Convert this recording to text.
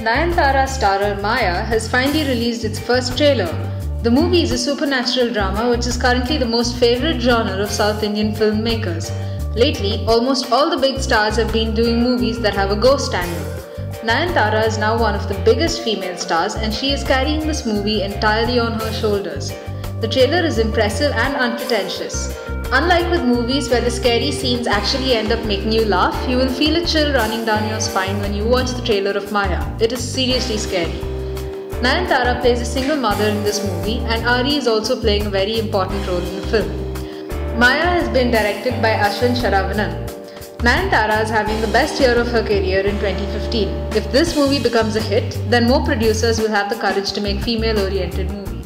Nayanthara starer Maya has finally released its first trailer. The movie is a supernatural drama which is currently the most favorite genre of South Indian filmmakers. Lately, almost all the big stars have been doing movies that have a ghost angle. Nayanthara is now one of the biggest female stars and she is carrying this movie entirely on her shoulders. The trailer is impressive and unpretentious. Unlike with movies where the scary scenes actually end up making you laugh, you will feel a chill running down your spine when you watch the trailer of Maya. It is seriously scary. Nayanthara plays a single mother in this movie, and Aari is also playing a very important role in the film. Maya has been directed by Ashwin Saravanan. Nayanthara is having the best year of her career in 2015. If this movie becomes a hit, then more producers will have the courage to make female oriented movies.